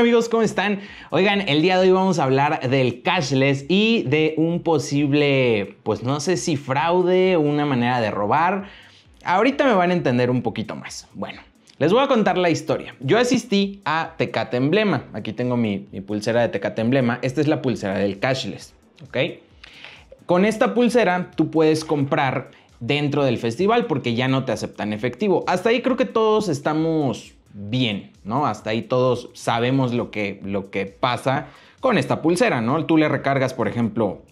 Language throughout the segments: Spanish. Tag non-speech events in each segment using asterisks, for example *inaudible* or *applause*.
amigos, ¿cómo están? Oigan, el día de hoy vamos a hablar del cashless y de un posible, pues no sé si fraude, una manera de robar. Ahorita me van a entender un poquito más. Bueno, les voy a contar la historia. Yo asistí a Tecate Emblema. Aquí tengo mi, mi pulsera de Tecate Emblema. Esta es la pulsera del cashless, ¿ok? Con esta pulsera tú puedes comprar dentro del festival porque ya no te aceptan efectivo. Hasta ahí creo que todos estamos bien, ¿no? Hasta ahí todos sabemos lo que, lo que pasa con esta pulsera, ¿no? Tú le recargas, por ejemplo,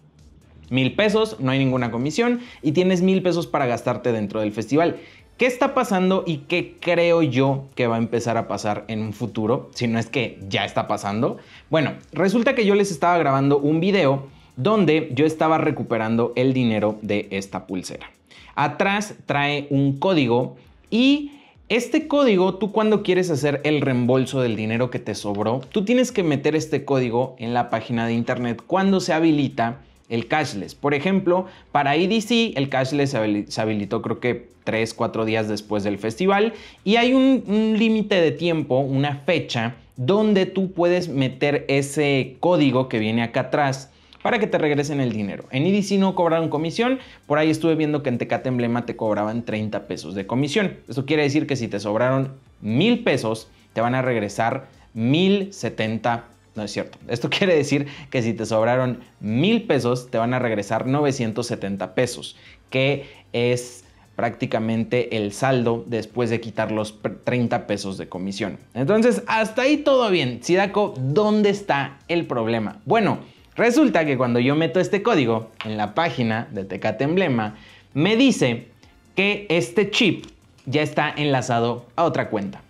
mil pesos, no hay ninguna comisión y tienes mil pesos para gastarte dentro del festival. ¿Qué está pasando y qué creo yo que va a empezar a pasar en un futuro? Si no es que ya está pasando. Bueno, resulta que yo les estaba grabando un video donde yo estaba recuperando el dinero de esta pulsera. Atrás trae un código y este código, tú cuando quieres hacer el reembolso del dinero que te sobró, tú tienes que meter este código en la página de internet cuando se habilita el cashless. Por ejemplo, para EDC el cashless se habilitó creo que 3, 4 días después del festival y hay un, un límite de tiempo, una fecha, donde tú puedes meter ese código que viene acá atrás para que te regresen el dinero. En EDC no cobraron comisión, por ahí estuve viendo que en Tecate Emblema te cobraban 30 pesos de comisión. Eso quiere decir que si te sobraron mil pesos, te van a regresar 1070 no es cierto. Esto *laughs* quiere decir que si te sobraron mil pesos, te van a regresar 970 pesos, que es prácticamente el saldo después de quitar los 30 pesos de comisión. Entonces, hasta ahí todo bien. Sidaco, ¿dónde está el problema? Bueno, Resulta que cuando yo meto este código en la página de Tecate Emblema, me dice que este chip ya está enlazado a otra cuenta.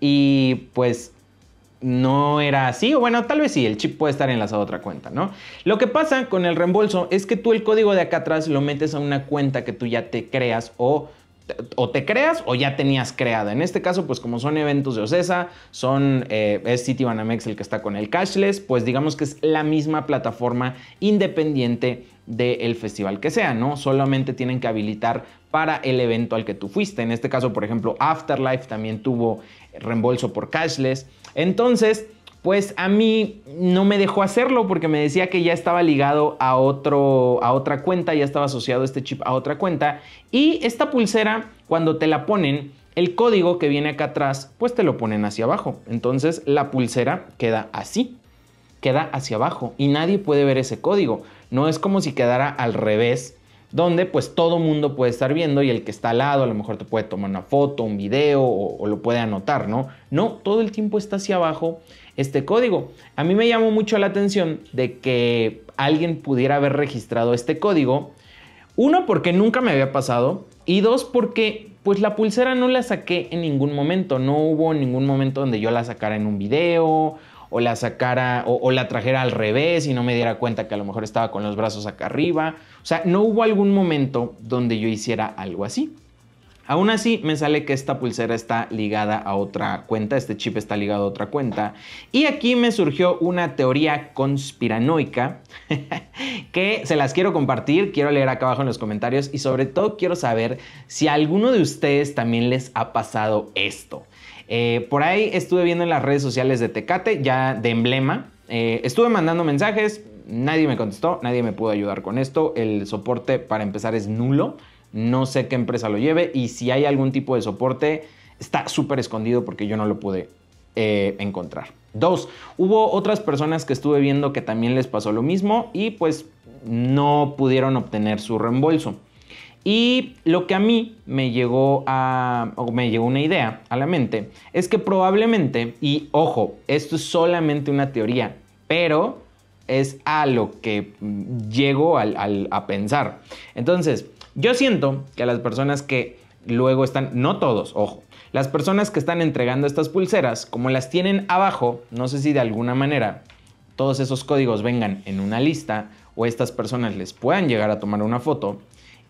Y pues no era así, o bueno, tal vez sí, el chip puede estar enlazado a otra cuenta, ¿no? Lo que pasa con el reembolso es que tú el código de acá atrás lo metes a una cuenta que tú ya te creas o o te creas o ya tenías creada. En este caso, pues como son eventos de Ocesa, son, eh, es Citibanamex el que está con el cashless, pues digamos que es la misma plataforma independiente del festival que sea, ¿no? Solamente tienen que habilitar para el evento al que tú fuiste. En este caso, por ejemplo, Afterlife también tuvo reembolso por cashless. Entonces, pues a mí no me dejó hacerlo porque me decía que ya estaba ligado a, otro, a otra cuenta, ya estaba asociado este chip a otra cuenta. Y esta pulsera, cuando te la ponen, el código que viene acá atrás, pues te lo ponen hacia abajo. Entonces la pulsera queda así, queda hacia abajo y nadie puede ver ese código. No es como si quedara al revés, donde pues todo mundo puede estar viendo y el que está al lado a lo mejor te puede tomar una foto, un video o, lo puede anotar, ¿no? No, todo el tiempo está hacia abajo este código. A mí me llamó mucho la atención de que alguien pudiera haber registrado este código. Uno, porque nunca me había pasado. Y dos, porque pues la pulsera no la saqué en ningún momento. No hubo ningún momento donde yo la sacara en un video o la sacara o, la trajera al revés y no me diera cuenta que a lo mejor estaba con los brazos acá arriba. O sea, no hubo algún momento donde yo hiciera algo así. Aún así, me sale que esta pulsera está ligada a otra cuenta, este chip está ligado a otra cuenta. Y aquí me surgió una teoría conspiranoica *laughs* que se las quiero compartir, quiero leer acá abajo en los comentarios y sobre todo quiero saber si a alguno de ustedes también les ha pasado esto. Eh, por ahí estuve viendo en las redes sociales de Tecate, ya de emblema, eh, estuve mandando mensajes, nadie me contestó, nadie me pudo ayudar con esto, el soporte para empezar es nulo. No sé qué empresa lo lleve y si hay algún tipo de soporte, está súper escondido porque yo no lo pude eh, encontrar. Dos, hubo otras personas que estuve viendo que también les pasó lo mismo y pues no pudieron obtener su reembolso. Y lo que a mí me llegó a, o me llegó una idea a la mente, es que probablemente, y ojo, esto es solamente una teoría, pero es a lo que llego a pensar. Entonces, yo siento que las personas que luego están, no todos, ojo, las personas que están entregando estas pulseras, como las tienen abajo, no sé si de alguna manera todos esos códigos vengan en una lista o estas personas les puedan llegar a tomar una foto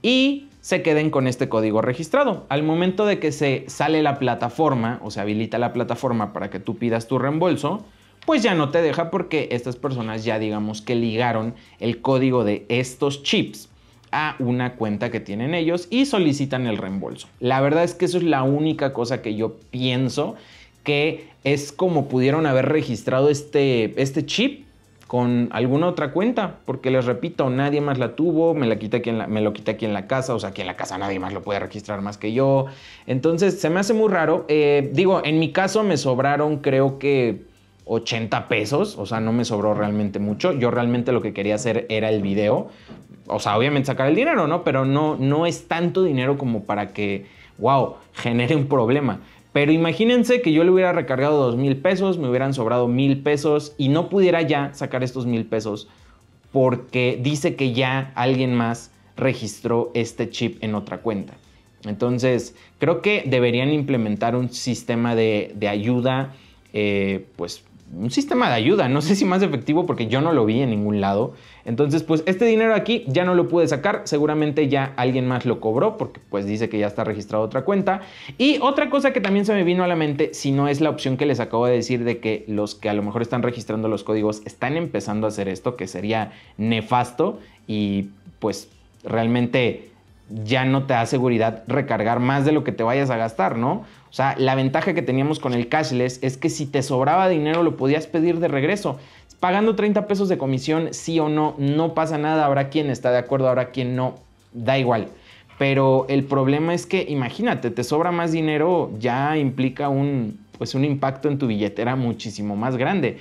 y se queden con este código registrado. Al momento de que se sale la plataforma o se habilita la plataforma para que tú pidas tu reembolso, pues ya no te deja porque estas personas ya digamos que ligaron el código de estos chips a una cuenta que tienen ellos y solicitan el reembolso. La verdad es que eso es la única cosa que yo pienso que es como pudieron haber registrado este, este chip con alguna otra cuenta, porque les repito, nadie más la tuvo, me, la quité aquí me lo quité aquí en la casa, o sea, aquí en la casa nadie más lo puede registrar más que yo. Entonces, se me hace muy raro. Eh, digo, en mi caso me sobraron creo que 80 pesos, o sea, no me sobró realmente mucho. Yo realmente lo que quería hacer era el video, o sea, obviamente sacar el dinero, ¿no? Pero no, no es tanto dinero como para que, wow, genere un problema. Pero imagínense que yo le hubiera recargado dos mil pesos, me hubieran sobrado mil pesos y no pudiera ya sacar estos mil pesos porque dice que ya alguien más registró este chip en otra cuenta. Entonces, creo que deberían implementar un sistema de, ayuda, eh, pues un sistema de ayuda, no sé si más efectivo porque yo no lo vi en ningún lado. Entonces, pues este dinero aquí ya no lo pude sacar, seguramente ya alguien más lo cobró porque pues dice que ya está registrado otra cuenta. Y otra cosa que también se me vino a la mente, si no es la opción que les acabo de decir de que los que a lo mejor están registrando los códigos están empezando a hacer esto, que sería nefasto y pues realmente ya no te da seguridad recargar más de lo que te vayas a gastar, ¿no? O sea, la ventaja que teníamos con el cashless es que si te sobraba dinero lo podías pedir de regreso. Pagando 30 pesos de comisión, sí o no, no pasa nada. Habrá quien está de acuerdo, habrá quien no, da igual. Pero el problema es que, imagínate, te sobra más dinero, ya implica un, pues un impacto en tu billetera muchísimo más grande.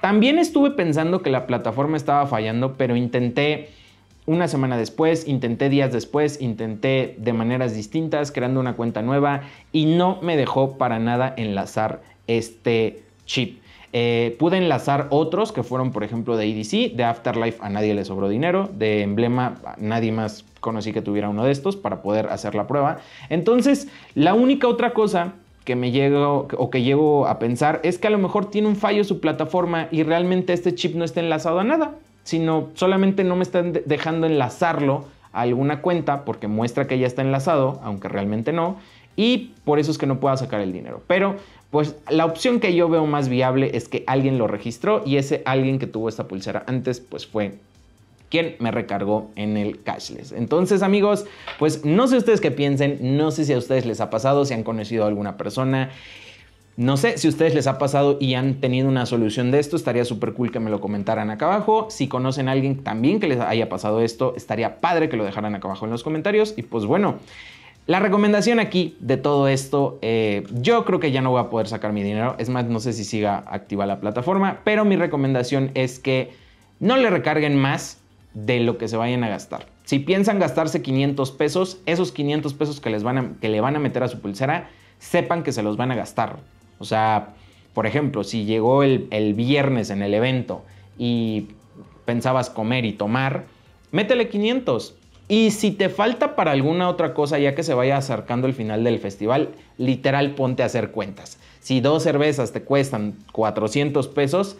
También estuve pensando que la plataforma estaba fallando, pero intenté una semana después, intenté días después, intenté de maneras distintas, creando una cuenta nueva y no me dejó para nada enlazar este chip. Eh, pude enlazar otros que fueron, por ejemplo, de EDC, de Afterlife a nadie le sobró dinero, de Emblema nadie más conocí que tuviera uno de estos para poder hacer la prueba. Entonces, la única otra cosa que me llego o que llego a pensar es que a lo mejor tiene un fallo su plataforma y realmente este chip no está enlazado a nada sino solamente no me están dejando enlazarlo a alguna cuenta porque muestra que ya está enlazado, aunque realmente no, y por eso es que no puedo sacar el dinero. Pero pues la opción que yo veo más viable es que alguien lo registró y ese alguien que tuvo esta pulsera antes pues fue quien me recargó en el cashless. Entonces amigos, pues no sé ustedes qué piensen, no sé si a ustedes les ha pasado, si han conocido a alguna persona no sé si a ustedes les ha pasado y han tenido una solución de esto, estaría súper cool que me lo comentaran acá abajo. Si conocen a alguien también que les haya pasado esto, estaría padre que lo dejaran acá abajo en los comentarios. Y pues bueno, la recomendación aquí de todo esto, eh, yo creo que ya no voy a poder sacar mi dinero. Es más, no sé si siga activa la plataforma, pero mi recomendación es que no le recarguen más de lo que se vayan a gastar. Si piensan gastarse 500 pesos, esos 500 pesos que, les van que le van a meter a su pulsera, sepan que se los van a gastar. O sea, por ejemplo, si llegó el, viernes en el evento y pensabas comer y tomar, métele 500. Y si te falta para alguna otra cosa, ya que se vaya acercando el final del festival, literal ponte a hacer cuentas. Si dos cervezas te cuestan 400 pesos,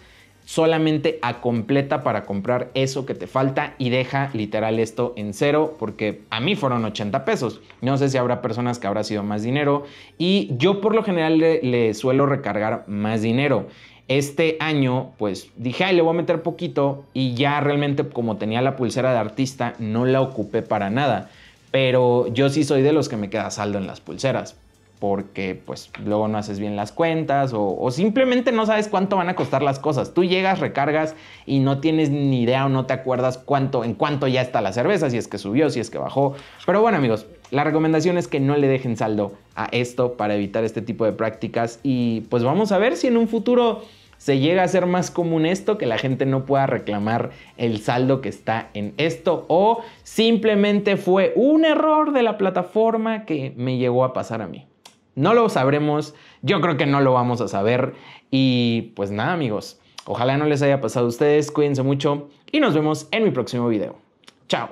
solamente a completa para comprar eso que te falta y deja literal esto en cero porque a mí fueron 80 pesos. No sé si habrá personas que habrá sido más dinero y yo por lo general le, suelo recargar más dinero. Este año, pues dije, ay, le voy a meter poquito y ya realmente como tenía la pulsera de artista, no la ocupé para nada. Pero yo sí soy de los que me queda saldo en las pulseras porque pues luego no haces bien las cuentas o, simplemente no sabes cuánto van a costar las cosas. Tú llegas, recargas y no tienes ni idea o no te acuerdas cuánto, en cuánto ya está la cerveza, si es que subió, si es que bajó. Pero bueno amigos, la recomendación es que no le dejen saldo a esto para evitar este tipo de prácticas y pues vamos a ver si en un futuro se llega a ser más común esto, que la gente no pueda reclamar el saldo que está en esto o simplemente fue un error de la plataforma que me llegó a pasar a mí. No lo sabremos, yo creo que no lo vamos a saber. Y pues nada amigos, ojalá no les haya pasado a ustedes, cuídense mucho y nos vemos en mi próximo video. Chao.